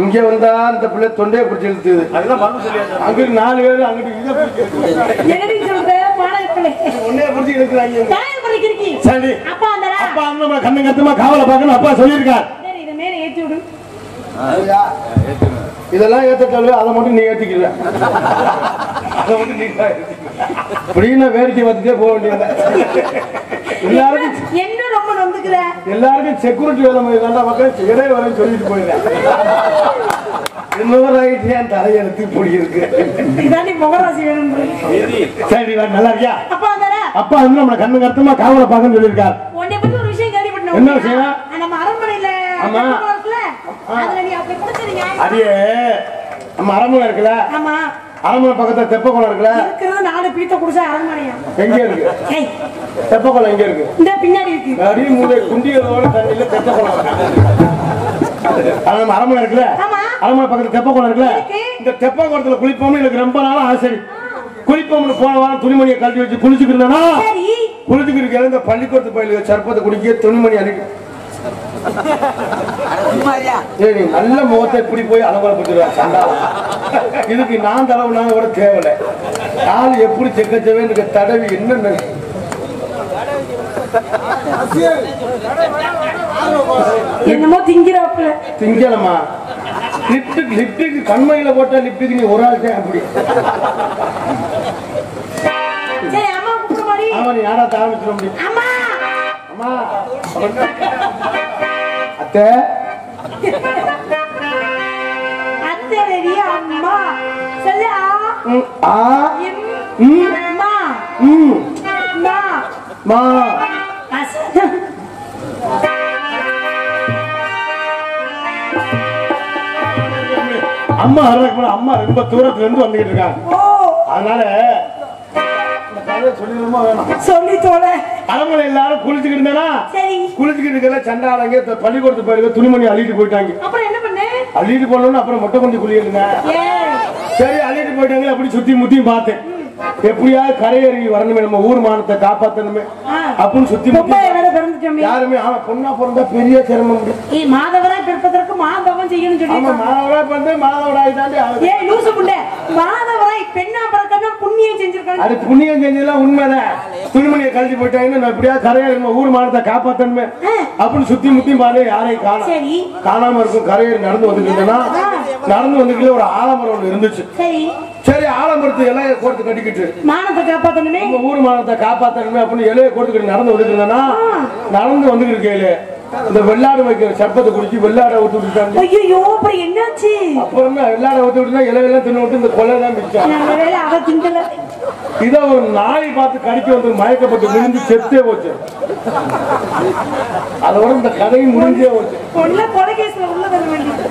இங்க வந்தா அந்த பிள்ளை தொண்டையை பிடிச்சி இழுத்துது அங்கிட்டு நாலு பேரு அங்கிட்டு சரி அப்பா வந்தாரா கண்ணு கத்துமா அப்பா சொல்லியிருக்கார் இதை மேல ஏத்தி இதெல்லாம் ஏத்த சொல்லு அதை மட்டும் நீ ஏத்துக்கல அதை ஏத்திக்கல. இப்படின்னு வேடிக்கை வந்துட்டே போக வேண்டியது எல்லாருக்கும் என்ன ரொம்ப நொந்துக்குற எல்லாருக்கும் செக்யூரிட்டி வேலை மாதிரி மக்கள் இடை வரேன்னு சொல்லிட்டு போயிடுறேன் இன்னொரு ஆகிட்டு என் தலையெழுத்து இப்படி இருக்கு? சரி நல்லா இருக்கியா? அப்பா வந்து நம்மளை கண்ணு கருத்துமா காவலை பார்க்கன்னு சொல்லியிருக்கார். என்ன விஷயம்? நம்ம அரண்மனையில ஆமா. அதுல நீ அப்படி குடிச்சிருங்க அடியே நம்ம அரண்மனை இருக்குல்ல? ஆமா. அரண்மனை பக்கத்துல தெப்பக்குளம் இருக்குல்ல? இருக்கிறது நாலு பீத்த குடிச்சா அரண்மனையா? எங்க இருக்கு? ஏய். தெப்பக்குளம் எங்க இருக்கு? இந்த பின்னாடி இருக்கு. அடி மூளை குண்டிகளோட தண்ணியில தெப்பக்குளம் இருக்கு. அது நம்ம அரண்மனை இருக்குல்ல. அரண்மனை பக்கத்துல தெப்பக்குளம் இருக்குல்ல? இருக்கு. இந்த தெப்பக்குளத்துல குளிப்போம்னு எனக்கு ரொம்ப நாளா ஆசை. குளிப்போம்னு போன வாரம் துணிமணியை கழட்டி வச்சு குளிச்சுக்கிறேன்னா குளிச்சுக்கிட்டு இந்த பள்ளிக்கூடத்து பயிலுக்கு சர்ப்பத்தை குடிக்க துணிமணி அனுப்பி நல்ல முகத்தை இப்படி போய் அலவரப்பட்டுருவா சண்டா. இதுக்கு நான் தலைவனா கூட தேவையில்லை. கால் எப்படி செக்கச்சவே எனக்கு தடவி என்ன என்னமோ திங்கிறாப்புல. திங்கலமா லிப்டுக்கு லிப்டுக்கு கண்மையில போட்டா லிப்டுக்கு நீ ஒரு ஆள் தான் அப்படி. ஆமா நீ யாரா ஆரம்பிச்சிட முடியும்? அம்மா. அம்மா. அத்தை அத்தை ரெடி அம்மா. சொல்லு ஆ ம், அம்மா ம், மா. மா அஸ் அம்மா ரொம்ப தூரத்துல இருந்து வந்துகிட்டு இருக்காங்க. அதனால சொல்லி தொலை. அரண்மனை எல்லாரும் குளிச்சுக்கிட்டு இருந்தானா? சரி. குளிச்சுக்கிட்டு இருக்கல சண்டாளங்க இந்த பள்ளிக்கூடத்து போயிருக்க துணிமணி அள்ளிட்டு போயிட்டாங்க. அப்புறம் என்ன பண்ணு? அள்ளிட்டு போனோம்னு அப்புறம் மொட்டை கொஞ்சம் குளிக்கிட்டுங்க ஏ. சரி அள்ளிட்டு போயிட்டாங்க அப்படி சுத்தி முத்தியும் பார்த்தேன். எப்படியாவது கரையேறி வரணுமே நம்ம ஊர் மானத்தை காப்பாத்தணுமே. அப்படின்னு சுத்தி யாருமே ஆமா பொண்ணா பிறந்தா பெரிய சிரமம் மாதவராய் பிறப்பதற்கு மாதவம் சொல்லி மாதவரா பெண்ணா புண்ணியம் செஞ்சிருக்காங்க. அது புண்ணியம் செஞ்சதெல்லாம் உண்மைதான். துணிமணியை கழட்டி போயிட்டாங்கன்னு நான் எப்படியாவது கரையேறி நம்ம ஊர் மானத்தை காப்பாத்தணுமே. அப்படின்னு சுத்தி முத்தி பாரு யாரையும் காணும் காணாம இருக்கும் கரையேறி நடந்து இருந்தேன்னா நடந்து வந்துட்டு ஒரு ஆலமரம் ஒண்ணு இருந்துச்சு. சரி. ஆலமரத்து இலையை கோர்த்து கட்டிக்கிட்டு மானத்தை காப்பாத்தணுமே. நம்ம ஊர் மானத்தை காப்பாத்தணுமே அப்படின்னு இலையை கோர்த்துக்கிட்டு நடந்து இருந்தேன்னா நடந்து வந்துட்டு இருக்கையில இந்த வெள்ளாடு வைக்கிற சர்ப்பத்தை குடிச்சு வெள்ளாடை ஊத்து விட்டுட்டாங்க. ஐயோ அப்புறம் என்னாச்சு? அப்புறமே வெள்ளாடை ஊத்து விட்டுனா இலையெல்லாம் தின்னு விட்டு இந்த கொலை தான் திங்கல. இதை ஒரு நாய் பார்த்து கடிக்க வந்து மயக்கப்பட்டு விழுந்து செத்தே போச்சு. அதோட இந்த கதையும் முடிஞ்சே போச்சு. ஒன்னும் கொலை கேஸ்ல உள்ள வேண்டியது.